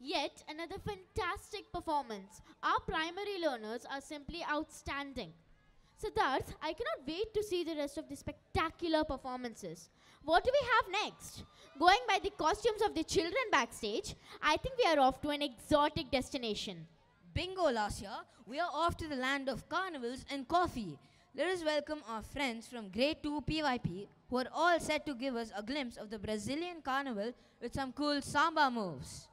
Yet another fantastic performance. Our primary learners are simply outstanding. Siddharth, I cannot wait to see the rest of the spectacular performances. What do we have next? Going by the costumes of the children backstage, I think we are off to an exotic destination. Bingo, Last year, We are off to the land of carnivals and coffee. Let us welcome our friends from Grade 2 PYP who are all set to give us a glimpse of the Brazilian carnival with some cool samba moves.